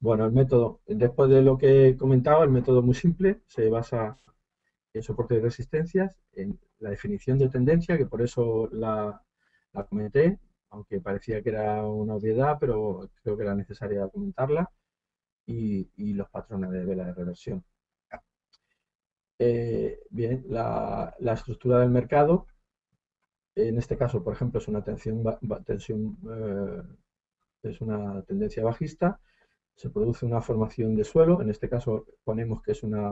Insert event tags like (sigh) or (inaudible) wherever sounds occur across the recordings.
Bueno, el método, después de lo que he comentado, el método muy simple, se basa en soporte de resistencias, en la definición de tendencia, que por eso la, la comenté, aunque parecía que era una obviedad, pero creo que era necesaria comentarla, y, los patrones de vela de reversión. Eh, bien, la, la, estructura del mercado, en este caso, por ejemplo, es una tensión, tensión eh, es una tendencia bajista, se produce una formación de suelo, en este caso ponemos que es una,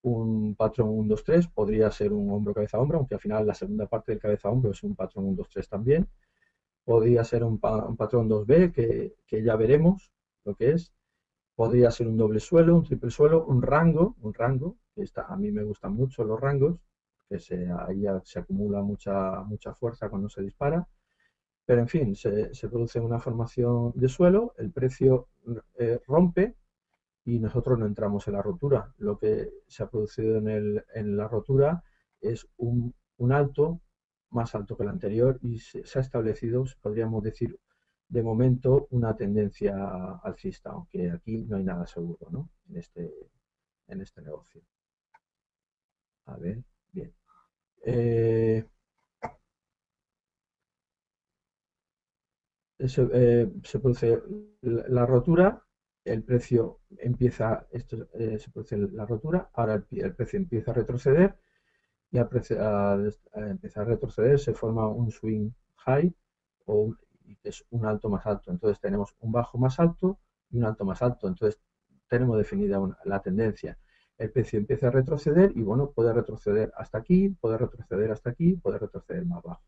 un patrón 1, 2, 3, podría ser un hombro, cabeza, hombro, aunque al final la segunda parte del cabeza, hombro es un patrón 1, 2, 3 también. Podría ser un, un patrón 2B, que, que, ya veremos lo que es. Podría ser un doble suelo, un triple suelo, un rango, un rango, que está, a mí me gustan mucho los rangos, que se, ahí se acumula mucha, mucha fuerza cuando se dispara. Pero en fin, se, se produce una formación de suelo, el precio eh, rompe y nosotros no entramos en la rotura. Lo que se ha producido en, el, en la rotura es un, un, alto más alto que el anterior y se, ha establecido, podríamos decir, de momento una tendencia alcista, aunque aquí no hay nada seguro ¿no? en, este, en este negocio. A ver, bien. Eh, se, eh, se produce la, rotura el precio empieza, esto, eh, se produce la rotura, ahora el, precio empieza a retroceder y al, empezar a retroceder se forma un swing high o es un alto más alto. Entonces tenemos un bajo más alto y un alto más alto. Entonces tenemos definida la tendencia. El precio empieza a retroceder y bueno, puede retroceder hasta aquí, puede retroceder hasta aquí, puede retroceder más bajo.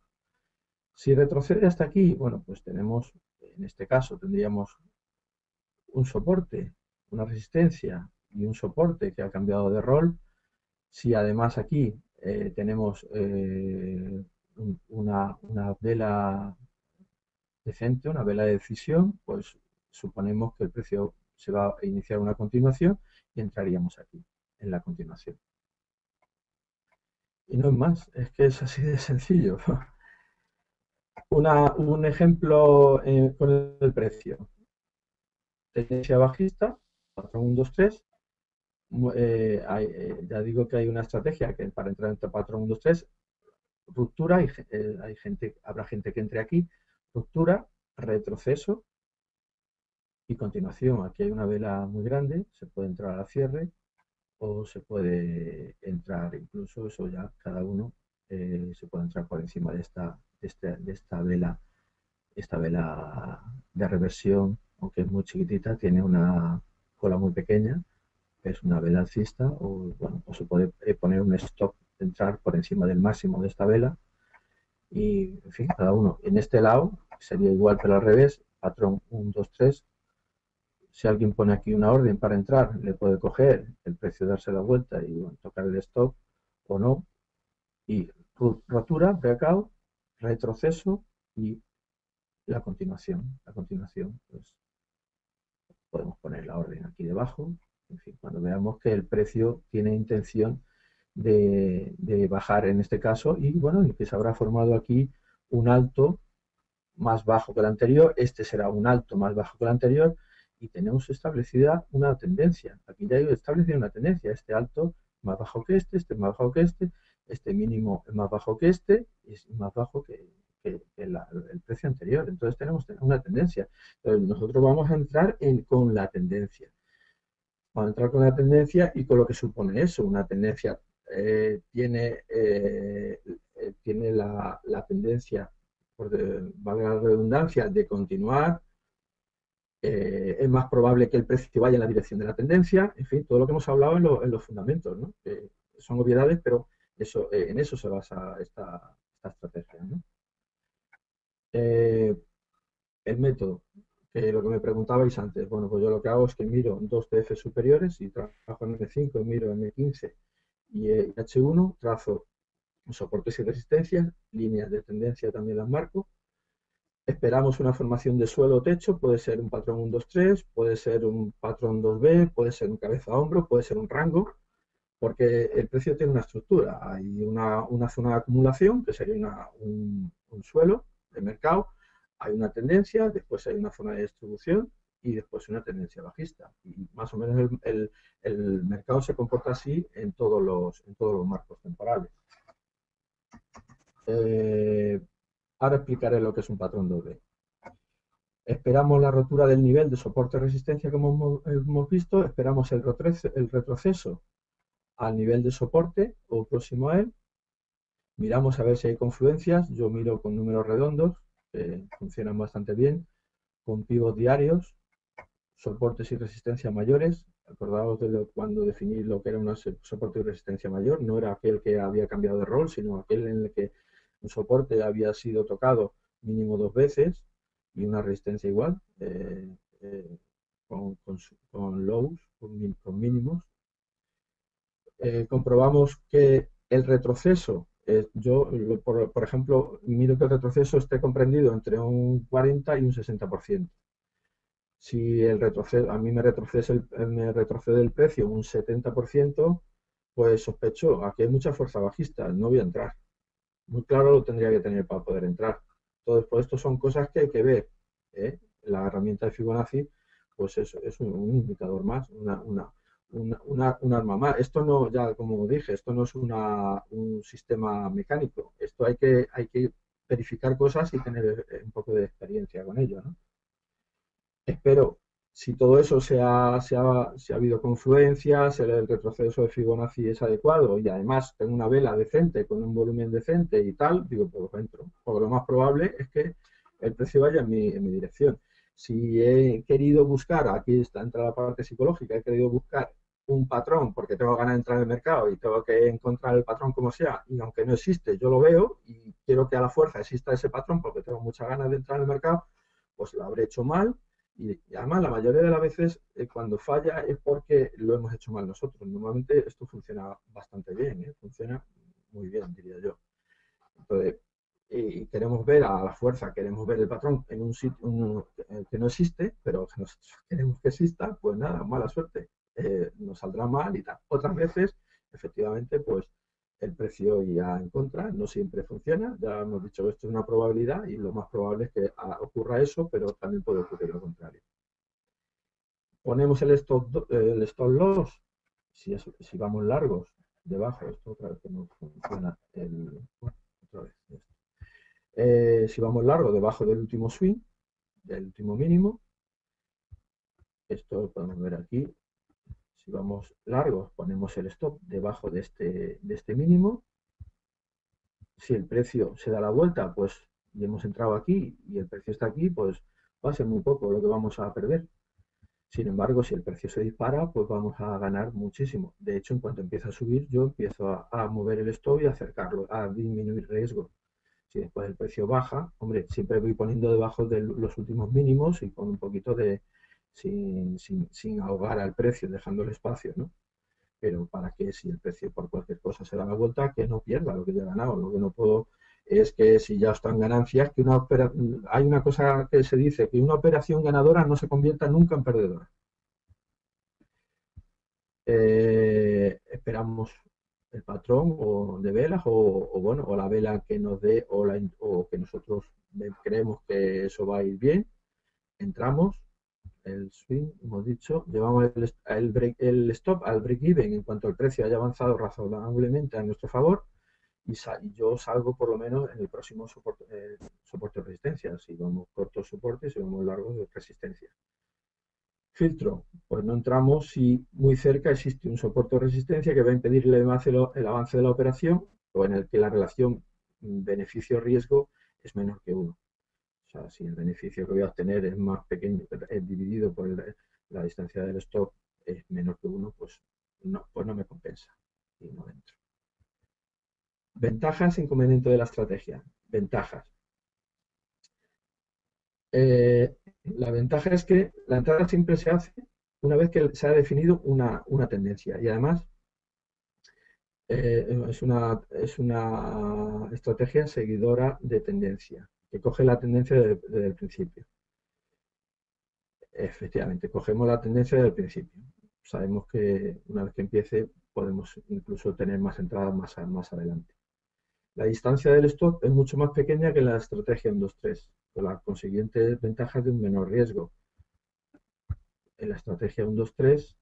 Si retrocede hasta aquí, bueno, pues tenemos, en este caso tendríamos un soporte, una resistencia y un soporte que ha cambiado de rol, si además aquí eh, tenemos eh, una, una, vela decente, una vela de decisión, pues suponemos que el precio se va a iniciar una continuación y entraríamos aquí, en la continuación. Y no es más, es que es así de sencillo. (laughs) Una, un ejemplo eh, con el precio tendencia bajista, patrón 1, 2, 3. Eh, hay, eh, ya digo que hay una estrategia que para entrar entre patrón 1, 2, 3, ruptura, hay, hay gente, habrá gente que entre aquí, ruptura, retroceso y continuación. Aquí hay una vela muy grande, se puede entrar a cierre o se puede entrar, incluso eso ya cada uno se puede entrar por encima de esta, este, de esta vela, esta vela de reversión aunque es muy chiquitita, tiene una cola muy pequeña, es una vela alcista, o bueno, o se puede eh, poner un stop, entrar por encima del máximo de esta vela, y en fin, cada uno. En este lado sería igual, pero al revés, patrón 1, 2, 3. Si alguien pone aquí una orden para entrar, le puede coger el precio, darse la vuelta y bueno, tocar el stop o no. Y rotura, breakout, retroceso y la continuación. La continuación, pues podemos poner la orden aquí debajo. En fin, cuando veamos que el precio tiene intención de, bajar en este caso y bueno, y que se habrá formado aquí un alto más bajo que el anterior, este será un alto más bajo que el anterior y tenemos establecida una tendencia. Aquí ya he establecido una tendencia, este alto más bajo que este, este más bajo que este, este mínimo es más bajo que este y es más bajo que, el precio anterior. Entonces tenemos una tendencia. Nosotros vamos a entrar en, con la tendencia. Vamos a entrar con la tendencia y con lo que supone eso. Una tendencia eh, tiene, eh, tiene la, la, tendencia, por de, valga la redundancia, de continuar. Eh, es más probable que el precio vaya en la dirección de la tendencia. En fin, todo lo que hemos hablado en los fundamentos, ¿no? son obviedades, pero eso, en eso se basa esta, estrategia. Eh, el método, que lo que me preguntabais antes, bueno, pues yo lo que hago es que miro dos TF superiores y trabajo en M5, miro M15 y H1, trazo soportes y resistencias, líneas de tendencia también las marco. Esperamos una formación de suelo o techo, puede ser un patrón 1, 2, 3, puede ser un patrón 2B, puede ser un cabeza-hombro, puede ser un rango, porque el precio tiene una estructura. Hay una, zona de acumulación, que sería un, suelo, de mercado, hay una tendencia, después hay una zona de distribución, y después una tendencia bajista. Y más o menos el, mercado se comporta así en todos los, marcos temporales. Eh, ahora explicaré lo que es un patrón doble. Esperamos la rotura del nivel de soporte-resistencia como hemos visto, esperamos el retroceso al nivel de soporte o próximo a él, miramos a ver si hay confluencias, yo miro con números redondos, funcionan bastante bien, con pivots diarios, soportes y resistencia mayores, acordaos de cuando definí lo que era un soporte y resistencia mayor, no era aquel que había cambiado de rol, sino aquel en el que un soporte había sido tocado mínimo dos veces, y una resistencia igual, eh, eh, con, lows, con, mínimos. Eh, comprobamos que el retroceso, yo, por, por, ejemplo, miro que el retroceso esté comprendido entre un 40 y un 60%. Si el retroceso, a mí me retrocede, el, me retrocede el precio un 70%, pues sospecho, aquí hay mucha fuerza bajista, no voy a entrar. Muy claro lo tendría que tener para poder entrar. Entonces, pues esto son cosas que hay que ver. ¿eh? La herramienta de Fibonacci, pues es, es un, indicador más, una, una, una, un arma más. Esto no, ya como dije, esto no es una, un sistema mecánico. Esto hay que, hay que verificar cosas y tener eh, un poco de experiencia con ello. ¿no? Espero, si todo eso se ha, se ha, se ha habido confluencia, si el retroceso de Fibonacci es adecuado y además tengo una vela decente con un volumen decente y tal, digo, pues entro. Porque lo más probable es que el precio vaya en mi, en mi dirección. Si he querido buscar, aquí está entra la parte psicológica, he querido buscar un patrón porque tengo ganas de entrar en el mercado y tengo que encontrar el patrón como sea, y aunque no existe, yo lo veo y quiero que a la fuerza exista ese patrón porque tengo muchas ganas de entrar en el mercado, pues lo habré hecho mal. Y, además, la mayoría de las veces, eh, cuando falla es porque lo hemos hecho mal nosotros. Normalmente esto funciona bastante bien, ¿eh? funciona muy bien, diría yo. Entonces, y queremos ver a la fuerza, queremos ver el patrón en un sitio que no existe, pero nosotros queremos que exista, pues nada, mala suerte, eh, nos saldrá mal y tal. Otras veces, efectivamente, pues el precio ya en contra, no siempre funciona, ya hemos dicho que esto es una probabilidad y lo más probable es que ah, ocurra eso, pero también puede ocurrir lo contrario. Ponemos el stop, el stop loss, si, si vamos largos, debajo, esto otra vez que no funciona, el, otra vez, eh, si vamos largo, debajo del último swing, del último mínimo, esto lo podemos ver aquí. Vamos largos, ponemos el stop debajo de este, de este mínimo. Si el precio se da la vuelta, pues hemos entrado aquí y el precio está aquí, pues va a ser muy poco lo que vamos a perder. Sin embargo, si el precio se dispara, pues vamos a ganar muchísimo. De hecho, en cuanto empieza a subir, yo empiezo a, mover el stop y acercarlo, a disminuir riesgo. Si después el precio baja, hombre, siempre voy poniendo debajo de los últimos mínimos y con un poquito de, sin, sin, ahogar al precio, dejando el espacio, ¿no? Pero para que si el precio por cualquier cosa se da la vuelta, que no pierda lo que ya he ganado. Lo que no puedo es que si ya están ganancias, que una hay una cosa que se dice, que una operación ganadora no se convierta nunca en perdedora. Eh, esperamos el patrón o de velas o, bueno o la vela que nos dé o, la, o que nosotros creemos que eso va a ir bien entramos el swing hemos dicho llevamos el, break, el stop al break even en cuanto el precio haya avanzado razonablemente a nuestro favor y, yo salgo por lo menos en el próximo soporte, eh, soporte resistencia. Si vamos cortos soportes y vamos largos de resistencia. Filtro, pues no entramos si muy cerca existe un soporte de resistencia que va a impedir el avance, el avance de la operación o en el que la relación beneficio-riesgo es menor que uno. O sea, si el beneficio que voy a obtener es más pequeño, es dividido por la distancia del stop es menor que uno, pues no, pues no me compensa y no entro. Ventajas e inconvenientes de la estrategia. Ventajas. Eh, la ventaja es que la entrada siempre se hace una vez que se ha definido una, tendencia y además eh, es, una, es una estrategia seguidora de tendencia, que coge la tendencia desde, el principio. Efectivamente, cogemos la tendencia desde el principio. Sabemos que una vez que empiece podemos incluso tener más entradas más, más adelante. La distancia del stop es mucho más pequeña que la estrategia en 2-3 con las consiguientes ventajas de un menor riesgo. en la estrategia 1, 2, 3,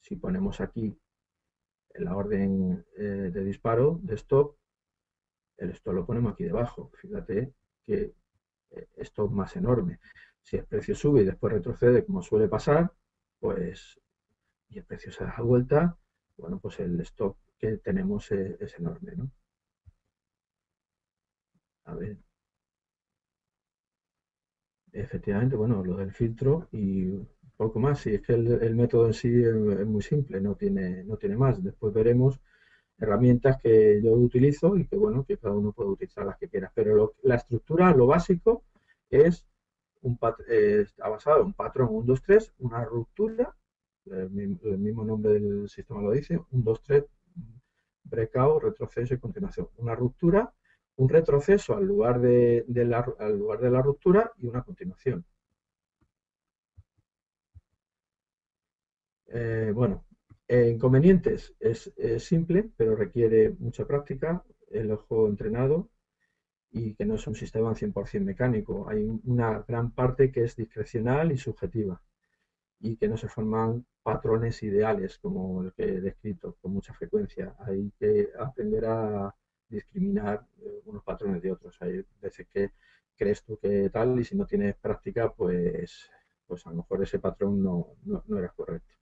si ponemos aquí la orden eh, de disparo, de stop, el stop lo ponemos aquí debajo. Fíjate que eh, stop más enorme. Si el precio sube y después retrocede, como suele pasar, pues, y el precio se da vuelta, bueno, pues el stop que tenemos es, es enorme, ¿no? A ver. Efectivamente, bueno, lo del filtro y poco más. Y es que el, método en sí es, muy simple, no tiene, no tiene más. Después veremos herramientas que yo utilizo y que, bueno, que cada uno puede utilizar las que quiera. Pero la estructura, lo básico, es un eh, está basado en un patrón 1, 2, 3, una ruptura, el, mismo nombre del sistema lo dice, 1, 2, 3, breakout, retroceso y continuación. Una ruptura, un retroceso al lugar de, la, al lugar de la ruptura y una continuación. Eh, bueno, eh, inconvenientes es, simple, pero requiere mucha práctica, el ojo entrenado y que no es un sistema 100% mecánico. Hay una gran parte que es discrecional y subjetiva y que no se forman patrones ideales como el que he descrito con mucha frecuencia. Hay que aprender a discriminar eh, unos patrones de otros. Hay veces que crees tú que tal y si no tienes práctica, pues, pues a lo mejor ese patrón no era correcto.